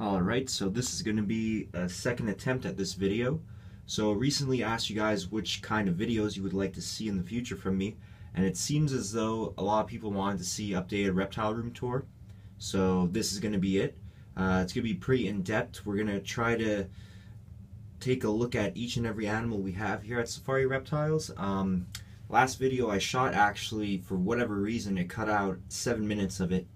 Alright, so this is going to be a second attempt at this video. So recently I asked you guys which kind of videos you would like to see in the future from me, and it seems as though a lot of people wanted to see updated reptile room tour. So this is going to be it. Uh, it's going to be pretty in-depth. We're going to try to take a look at each and every animal we have here at Safari Reptiles. Um, last video I shot actually, for whatever reason, it cut out seven minutes of it.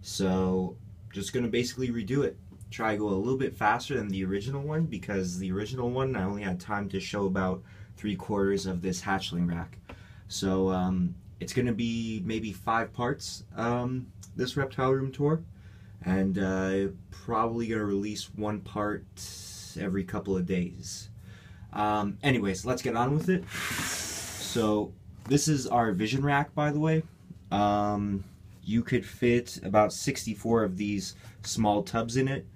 So just going to basically redo it try to go a little bit faster than the original one because the original one I only had time to show about three quarters of this hatchling rack. So um, it's going to be maybe five parts, um, this reptile room tour, and uh, probably going to release one part every couple of days. Um, anyways, let's get on with it. So this is our vision rack, by the way. Um, you could fit about 64 of these small tubs in it.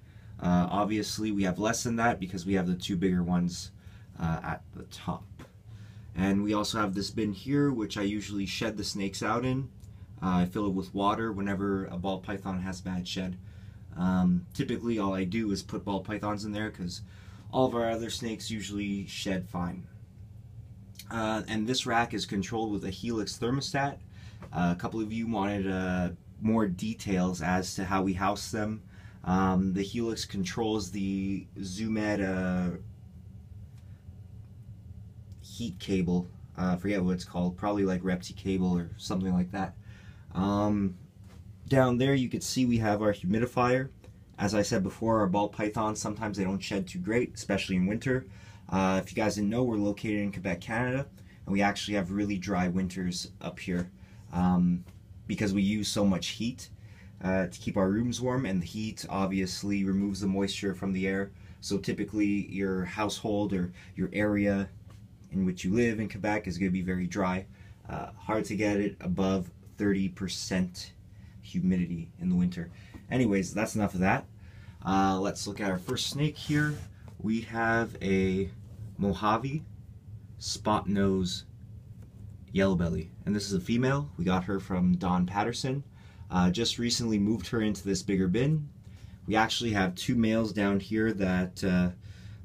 Uh, obviously, we have less than that because we have the two bigger ones uh, at the top. And we also have this bin here, which I usually shed the snakes out in. Uh, I fill it with water whenever a ball python has bad shed. Um, typically, all I do is put ball pythons in there because all of our other snakes usually shed fine. Uh, and this rack is controlled with a Helix thermostat. Uh, a couple of you wanted uh, more details as to how we house them. Um, the Helix controls the Zoo Med uh, heat cable. Uh, I forget what it's called. Probably like Repti cable or something like that. Um, down there you can see we have our humidifier. As I said before, our ball pythons, sometimes they don't shed too great, especially in winter. Uh, if you guys didn't know, we're located in Quebec, Canada, and we actually have really dry winters up here um, because we use so much heat uh, to keep our rooms warm and the heat obviously removes the moisture from the air. So typically your household or your area in which you live in Quebec is going to be very dry. Uh, hard to get it above 30% humidity in the winter. Anyways that's enough of that. Uh, let's look at our first snake here. We have a Mojave spot nose yellow belly. And this is a female. We got her from Don Patterson uh, just recently moved her into this bigger bin. We actually have two males down here that uh,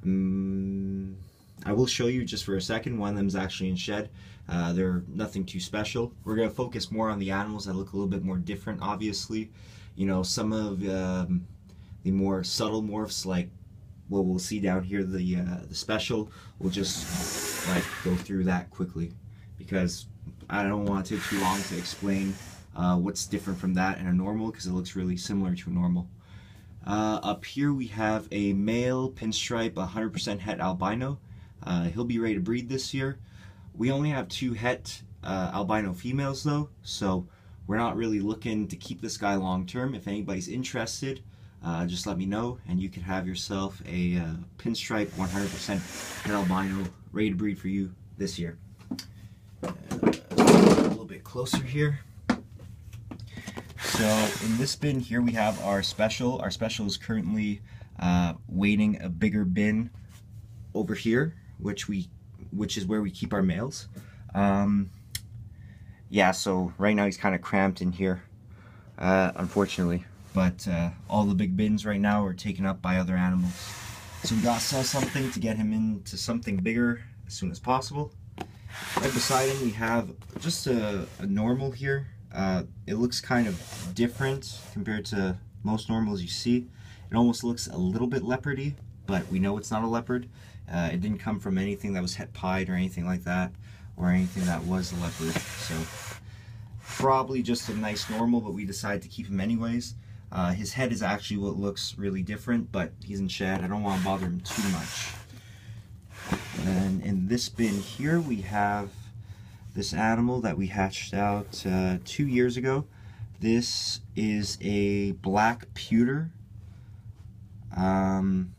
um, I will show you just for a second. One of them is actually in shed. Uh, they're nothing too special. We're going to focus more on the animals that look a little bit more different, obviously. You know, some of um, the more subtle morphs, like what we'll see down here, the, uh, the special, we'll just like go through that quickly because I don't want to take too long to explain uh, what's different from that and a normal because it looks really similar to a normal. Uh, up here we have a male pinstripe 100% het albino. Uh, he'll be ready to breed this year. We only have two het uh, albino females though, so we're not really looking to keep this guy long term. If anybody's interested, uh, just let me know and you can have yourself a uh, pinstripe 100% het albino ready to breed for you this year. a little bit closer here. So in this bin here we have our special. Our special is currently uh, waiting a bigger bin over here, which we, which is where we keep our males. Um, yeah, so right now he's kind of cramped in here, uh, unfortunately. But uh, all the big bins right now are taken up by other animals. So we gotta sell something to get him into something bigger as soon as possible. Right beside him we have just a, a normal here. Uh, it looks kind of different compared to most normals you see. It almost looks a little bit leopardy, but we know it's not a leopard. Uh, it didn't come from anything that was het pied or anything like that, or anything that was a leopard. So probably just a nice normal, but we decided to keep him anyways. Uh, his head is actually what looks really different, but he's in shed. I don't want to bother him too much. And in this bin here, we have this animal that we hatched out uh, two years ago. This is a black pewter um,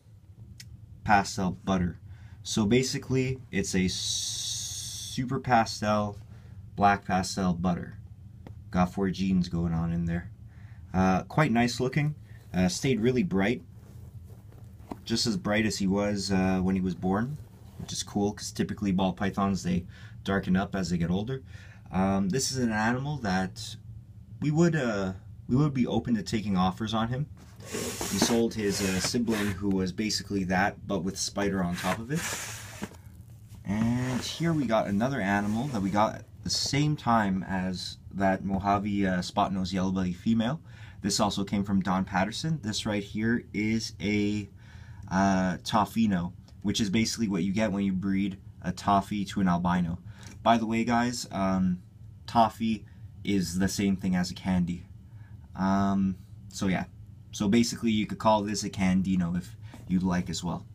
pastel butter. So basically, it's a super pastel, black pastel butter. Got four genes going on in there. Uh, quite nice looking. Uh, stayed really bright. Just as bright as he was uh, when he was born, which is cool because typically ball pythons, they darken up as they get older. Um, this is an animal that we would uh, we would be open to taking offers on him. He sold his uh, sibling, who was basically that, but with spider on top of it. And here we got another animal that we got at the same time as that Mojave uh, spot-nosed yellow belly female. This also came from Don Patterson. This right here is a uh, Toffino, which is basically what you get when you breed a Toffee to an albino. By the way, guys, um, Toffee is the same thing as a candy. Um, so yeah, so basically you could call this a Candino if you'd like as well.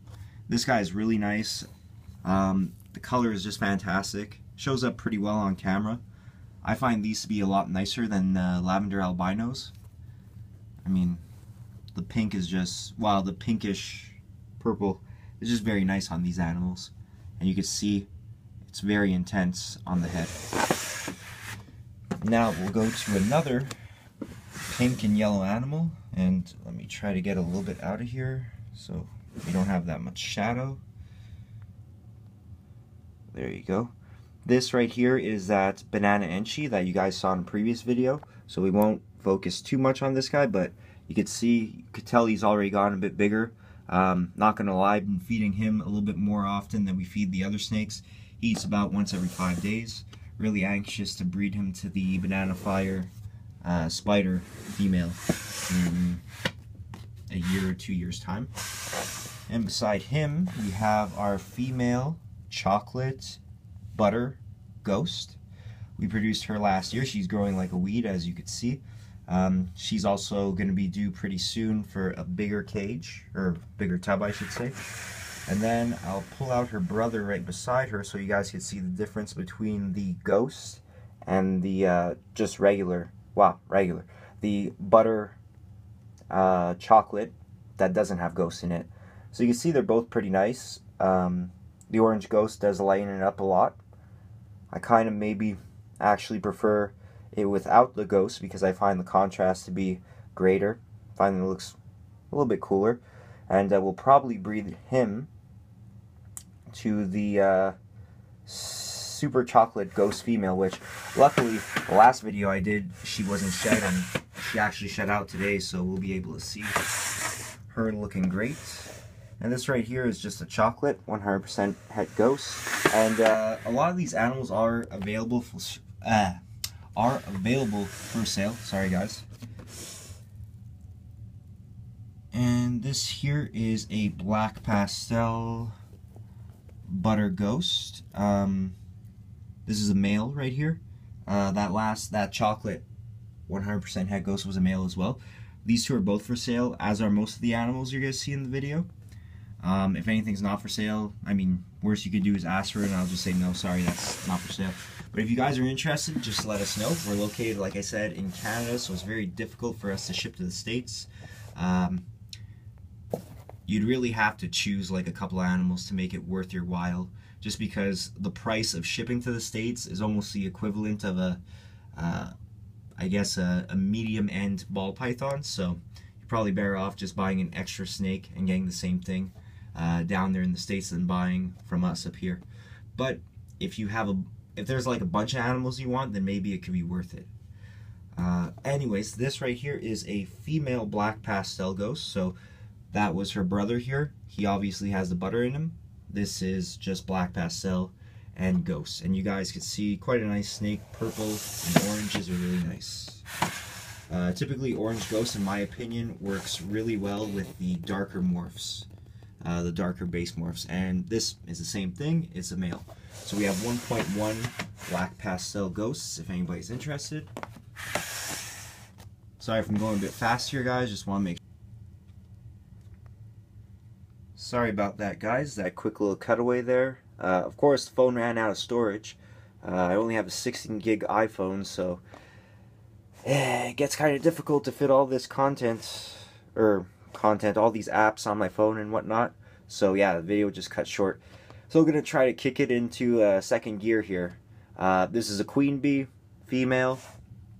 This guy is really nice. Um, the color is just fantastic. Shows up pretty well on camera. I find these to be a lot nicer than uh, lavender albinos. I mean, the pink is just, while the pinkish purple is just very nice on these animals. And you can see it's very intense on the head. Now we'll go to another pink and yellow animal. And let me try to get a little bit out of here so we don't have that much shadow. There you go. This right here is that banana enchi that you guys saw in a previous video. So we won't focus too much on this guy, but you could see, you could tell he's already gotten a bit bigger. Um, not gonna lie, I've been feeding him a little bit more often than we feed the other snakes. Eats about once every five days. Really anxious to breed him to the banana fire uh, spider female in a year or two years time. And beside him, we have our female chocolate butter ghost. We produced her last year. She's growing like a weed, as you could see. Um, she's also going to be due pretty soon for a bigger cage, or bigger tub, I should say. And then I'll pull out her brother right beside her so you guys can see the difference between the ghost and the uh, just regular, wow, regular, the butter uh, chocolate that doesn't have ghosts in it. So you can see they're both pretty nice. Um, the orange ghost does lighten it up a lot. I kind of maybe actually prefer it without the ghost because I find the contrast to be greater. Find it looks a little bit cooler. And uh, we'll probably breed him to the uh, super chocolate ghost female, which luckily the last video I did, she wasn't shed and she actually shed out today, so we'll be able to see her looking great. And this right here is just a chocolate, 100% het ghost. And uh, a lot of these animals are available for, uh, are available for sale. Sorry, guys. And this here is a black pastel butter ghost. Um, this is a male right here. Uh, that last, that chocolate 100% het ghost was a male as well. These two are both for sale, as are most of the animals you're going to see in the video. Um, if anything's not for sale, I mean, worst you could do is ask for it, and I'll just say, no, sorry, that's not for sale. But if you guys are interested, just let us know. We're located, like I said, in Canada, so it's very difficult for us to ship to the States. Um, you'd really have to choose like a couple of animals to make it worth your while, just because the price of shipping to the States is almost the equivalent of a, uh, I guess, a, a medium-end ball python, so you're probably better off just buying an extra snake and getting the same thing uh, down there in the States than buying from us up here. But if you have a if there's like a bunch of animals you want, then maybe it could be worth it. Uh, anyways, this right here is a female black pastel ghost. So that was her brother here. He obviously has the butter in him. This is just black pastel and ghost. And you guys can see quite a nice snake. Purple and oranges are really nice. Uh, typically, orange ghost, in my opinion, works really well with the darker morphs uh, the darker base morphs. And this is the same thing, it's a male. So we have 1.1 black pastel ghosts, if anybody's interested. Sorry if I'm going a bit fast here, guys, just want to make Sorry about that, guys, that quick little cutaway there. Uh, of course, the phone ran out of storage. Uh, I only have a 16 gig iPhone, so eh, it gets kind of difficult to fit all this content, or content, all these apps on my phone and whatnot. So yeah, the video just cut short. So I'm going to try to kick it into uh, second gear here. Uh, this is a queen bee, female.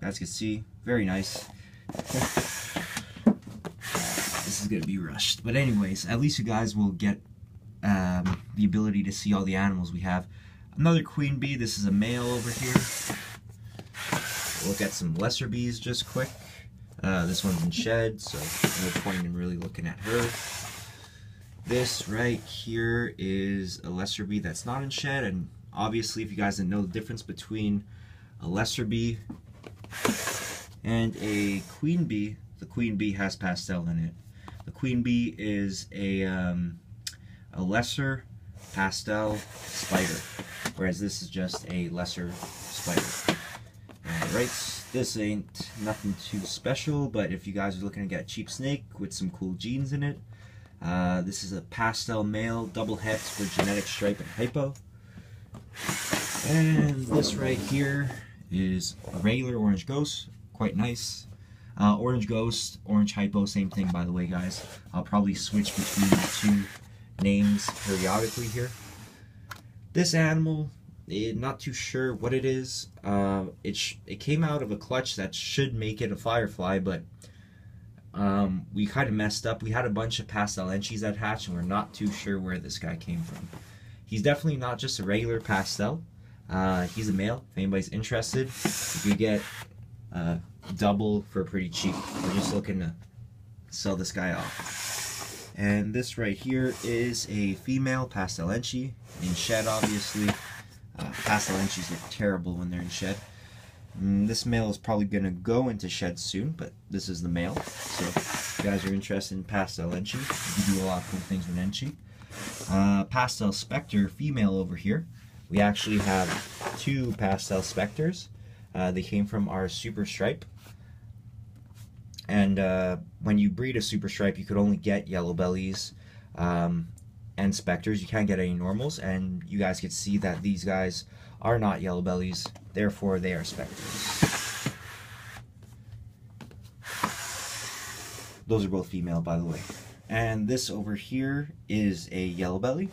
As you can see, very nice. going to be rushed. But anyways, at least you guys will get um, the ability to see all the animals we have. Another queen bee, this is a male over here. Look at some lesser bees just quick. Uh, this one's in shed, so no point in really looking at her. This right here is a lesser bee that's not in shed, and obviously if you guys didn't know the difference between a lesser bee and a queen bee, the queen bee has pastel in it. The queen bee is a, um, a lesser pastel spider, whereas this is just a lesser spider. Alright, this ain't nothing too special, but if you guys are looking to get a cheap snake with some cool genes in it, uh, this is a pastel male, double hets for genetic stripe and hypo. And this right here is a regular orange ghost, quite nice. Uh, orange ghost, orange hypo, same thing by the way guys. I'll probably switch between the two names periodically here. This animal it, not too sure what it is. Uh, it it came out of a clutch that should make it a firefly, but um, we kind of messed up. We had a bunch of pastel enchies that hatched, and we're not too sure where this guy came from. He's definitely not just a regular pastel. Uh, he's a male. If anybody's interested, you get uh, double for pretty cheap. We're just looking to sell this guy off. And this right here is a female pastel enchi in shed, obviously. Uh, pastel enchies look terrible when they're in shed. Mm, this male is probably going to go into shed soon, but this is the male. So if you guys are interested in pastel enchi, you can do a lot of cool things with enchi. Uh, pastel specter female over here. We actually have two pastel specters. Uh, they came from our super stripe. And uh, when you breed a super stripe, you could only get yellow bellies. Um, and specters. You can't get any normals, and you guys can see that these guys are not yellow bellies, therefore they are specters. Those are both female, by the way. And this over here is a yellow belly.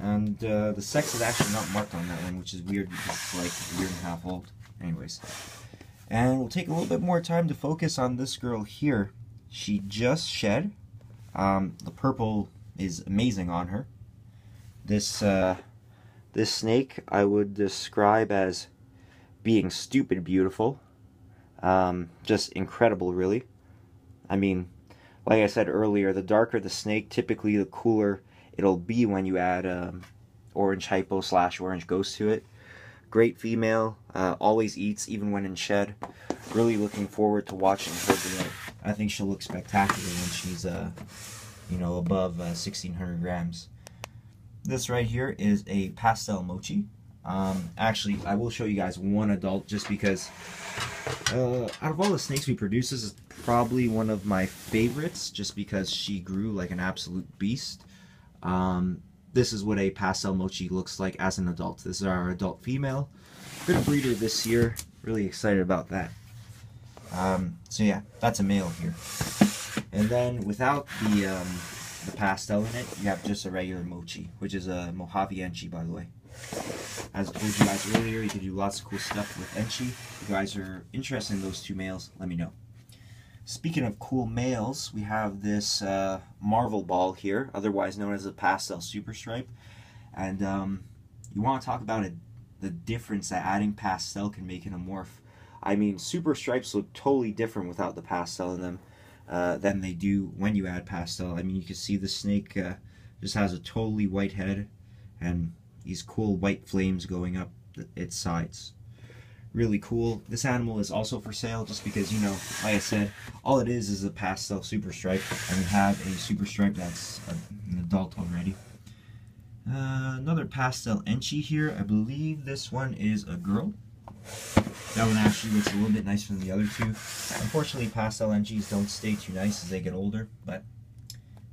And uh, the sex is actually not marked on that one, which is weird because it's like a year and a half old. Anyways. And we'll take a little bit more time to focus on this girl here. She just shed um, the purple is amazing on her. This uh, this snake I would describe as being stupid beautiful. Um, just incredible, really. I mean, like I said earlier, the darker the snake, typically the cooler it'll be when you add um, orange hypo slash orange ghost to it. Great female, uh, always eats even when in shed. Really looking forward to watching her do I think she'll look spectacular when she's, uh, you know, above uh, 1600 grams. This right here is a pastel mochi. Um, actually, I will show you guys one adult just because uh, out of all the snakes we produce, this is probably one of my favorites just because she grew like an absolute beast. Um, this is what a pastel mochi looks like as an adult. This is our adult female. Good breeder this year. Really excited about that. Um, so yeah, that's a male here. And then without the um, the pastel in it, you have just a regular mochi, which is a Mojave Enchi, by the way. As I told you guys earlier, you can do lots of cool stuff with Enchi. If you guys are interested in those two males, let me know. Speaking of cool males, we have this uh, Marvel ball here, otherwise known as a pastel super stripe. And um, you want to talk about it, the difference that adding pastel can make in a morph. I mean, super stripes look totally different without the pastel in them uh, than they do when you add pastel. I mean, you can see the snake uh, just has a totally white head and these cool white flames going up its sides. Really cool. This animal is also for sale just because, you know, like I said, all it is is a pastel super stripe. And we have a super stripe that's an adult already. Uh, another pastel enchi here. I believe this one is a girl. That one actually looks a little bit nicer than the other two. Unfortunately, pastel enchis don't stay too nice as they get older, but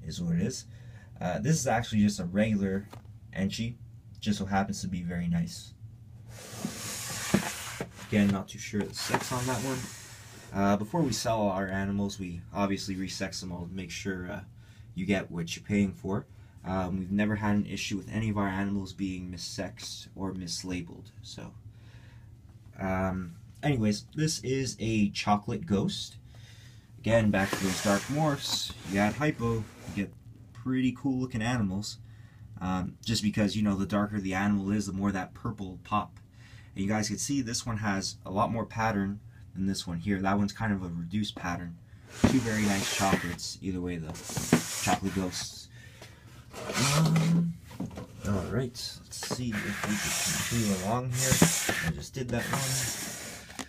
is what it is. Uh, this is actually just a regular enchi, just so happens to be very nice. Again, not too sure the sex on that one. Uh, before we sell our animals, we obviously resex them all to make sure uh, you get what you're paying for. Um, we've never had an issue with any of our animals being missexed or mislabeled, so um, anyways, this is a chocolate ghost. Again, back to those dark morphs. You add hypo, you get pretty cool looking animals. Um, just because, you know, the darker the animal is, the more that purple pop. You guys can see this one has a lot more pattern than this one here. That one's kind of a reduced pattern. Two very nice chocolates, either way though. Chocolate ghosts. Um, Alright, let's see if we can continue along here. I just did that one.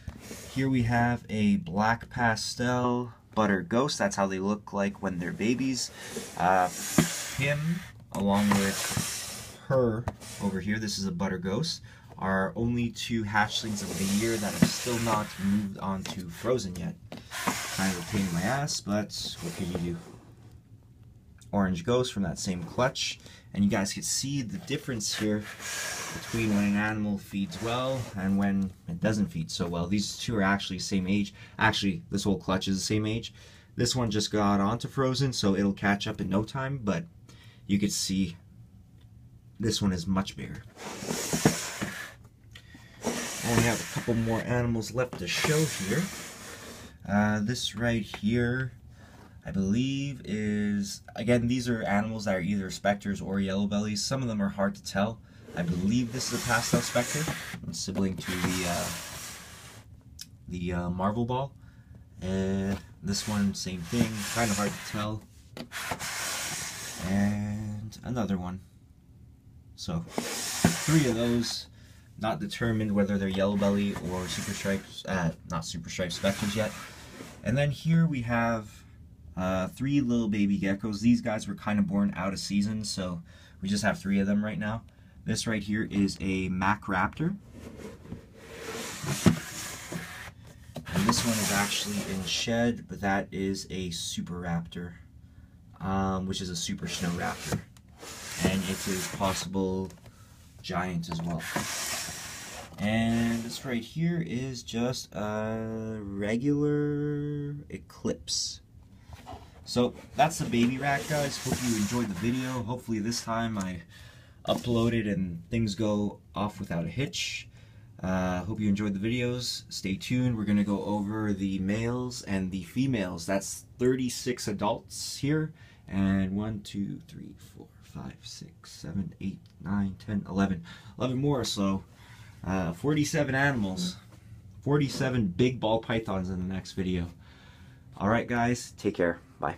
Here we have a black pastel butter ghost. That's how they look like when they're babies. Uh, him, along with her over here, this is a butter ghost, are only two hatchlings of the year that have still not moved on to Frozen yet. Kind of a pain in my ass, but what can you do? Orange Ghost from that same clutch. And you guys can see the difference here between when an animal feeds well and when it doesn't feed so well. These two are actually same age. Actually, this whole clutch is the same age. This one just got onto Frozen, so it'll catch up in no time, but you can see this one is much bigger. Only have a couple more animals left to show here. Uh, this right here I believe is, again, these are animals that are either specters or yellow bellies. Some of them are hard to tell. I believe this is a pastel specter, sibling to the uh, the uh, Marvel ball. And this one, same thing, kind of hard to tell. And another one. So, three of those, not determined whether they're yellow belly or super stripes, uh, not super striped specters yet. And then here we have uh, three little baby geckos. These guys were kind of born out of season, so we just have three of them right now. This right here is a Mack Raptor. And this one is actually in shed, but that is a Super Raptor, um, which is a Super Snow Raptor. And it is possible giant as well. And this right here is just a regular Eclipse. So that's the baby rat, guys. Hope you enjoyed the video. Hopefully this time I uploaded and things go off without a hitch. Uh, hope you enjoyed the videos. Stay tuned. We're going to go over the males and the females. That's 36 adults here. And 1, 2, 3, 4, 5, 6, 7, 8, 9, 10, 11. 11 more, so uh, 47 animals. 47 big ball pythons in the next video. Alright guys, take care. Bye.